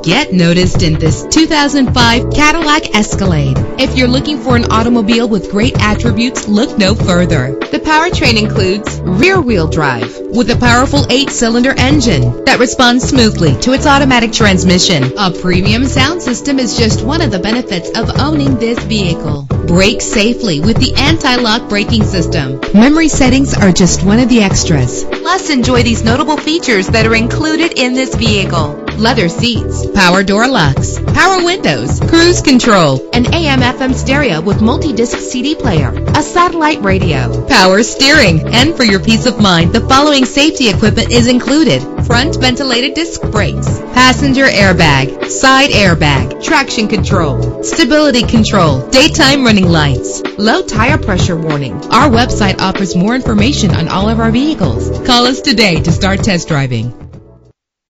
Get noticed in this 2005 Cadillac Escalade. If you're looking for an automobile with great attributes, look no further. The powertrain includes rear-wheel drive with a powerful eight-cylinder engine that responds smoothly to its automatic transmission. A premium sound system is just one of the benefits of owning this vehicle. Brake safely with the anti-lock braking system. Memory settings are just one of the extras. Plus, enjoy these notable features that are included in this vehicle. Leather seats, power door locks, power windows, cruise control, an AM FM stereo with multi-disc CD player, a satellite radio, power steering, and for your peace of mind, the following safety equipment is included. Front ventilated disc brakes, passenger airbag, side airbag, traction control, stability control, daytime running lights, low tire pressure warning. Our website offers more information on all of our vehicles. Call us today to start test driving.